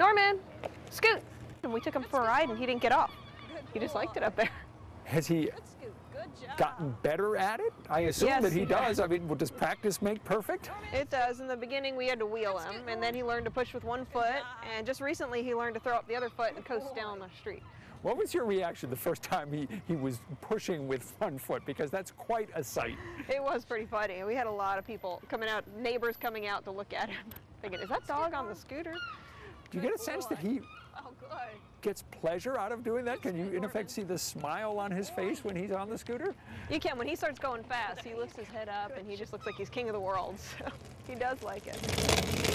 Norman, scoot. And we took him for a ride and he didn't get off. He just liked it up there. Has he Good scoot. Good job. gotten better at it? I assume Yes, that he he does. I mean, well, does practice make perfect? It does. In the beginning, we had to wheel him, and then he learned to push with one foot, and just recently, he learned to throw up the other foot and coast down the street. What was your reaction the first time he, he was pushing with one foot? Because that's quite a sight. It was pretty funny. We had a lot of people coming out, neighbors coming out to look at him, thinking, "Is that dog on the scooter?" Do you get a sense that he Oh, gets pleasure out of doing that? Can you, in effect, see the smile on his face when he's on the scooter? You can. When he starts going fast, he lifts his head up, and he just looks like he's king of the world. So he does like it.